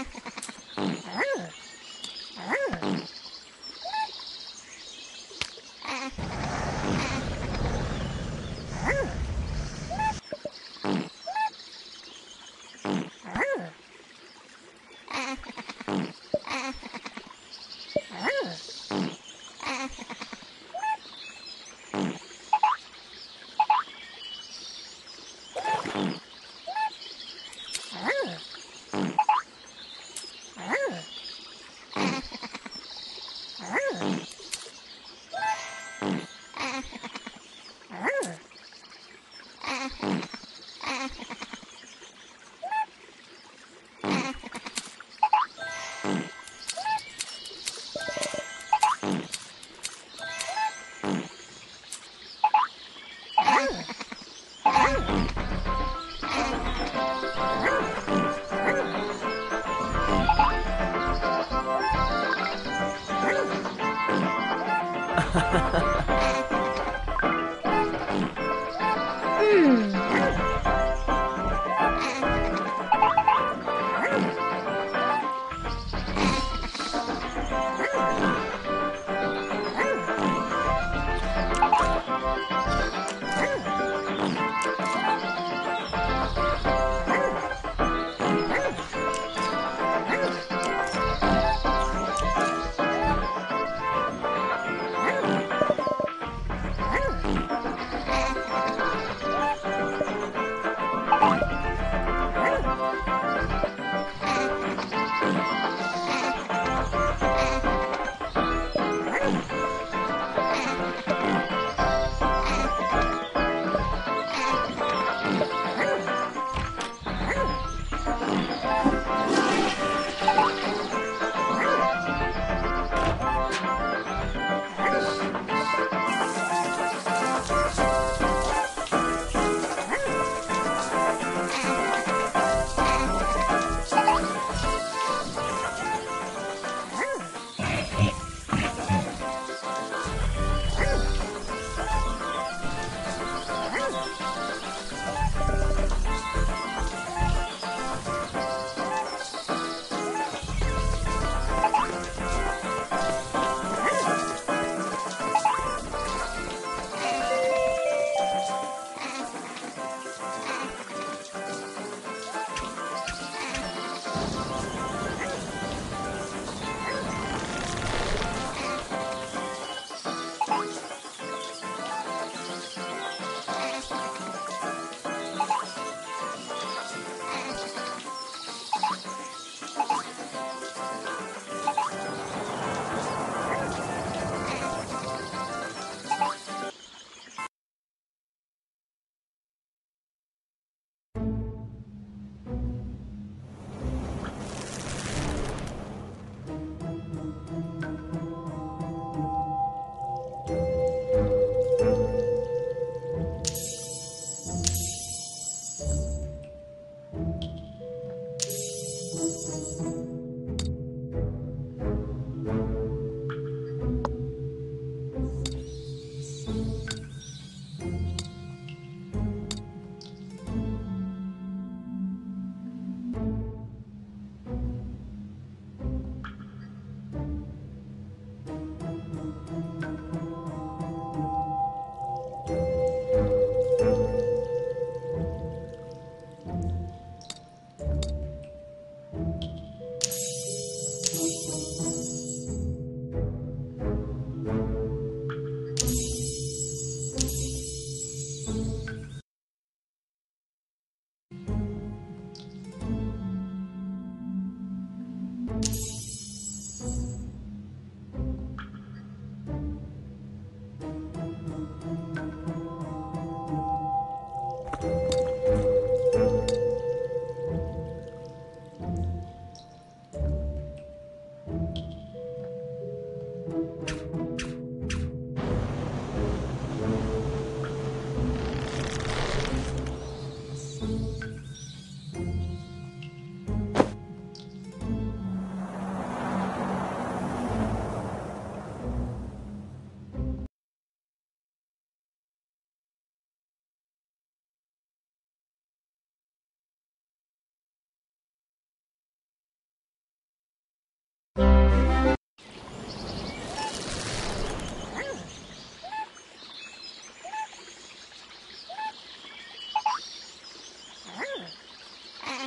う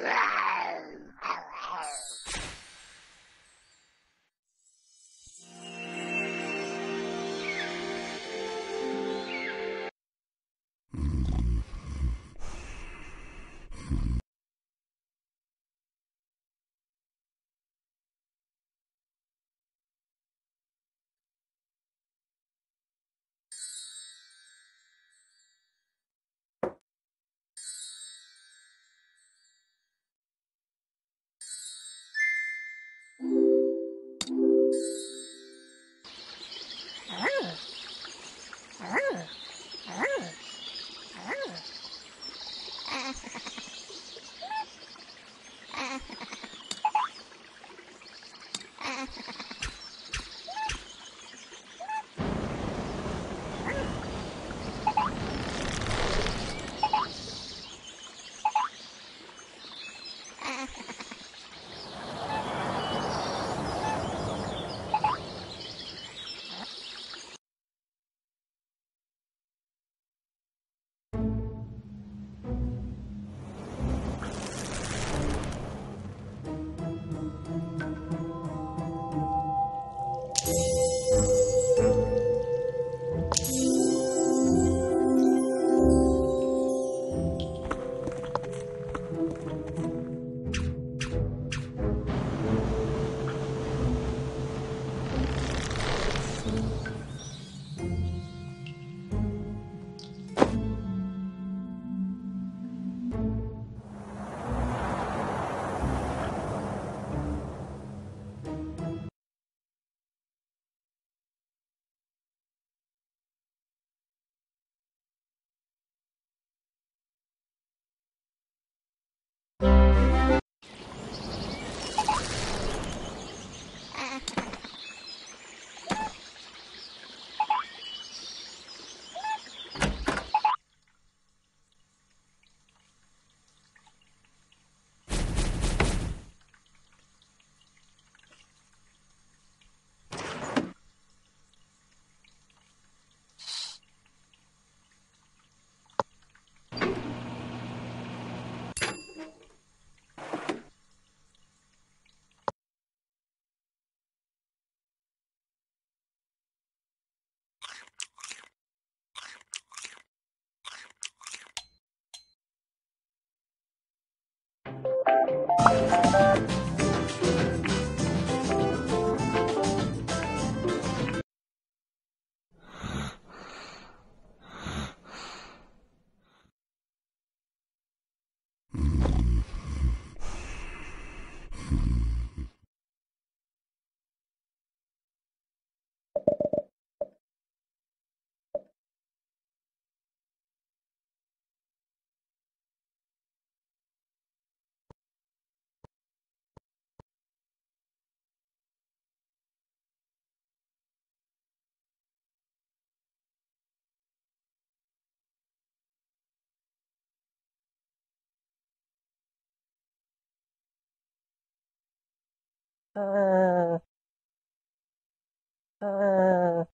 Ah! うん。うん。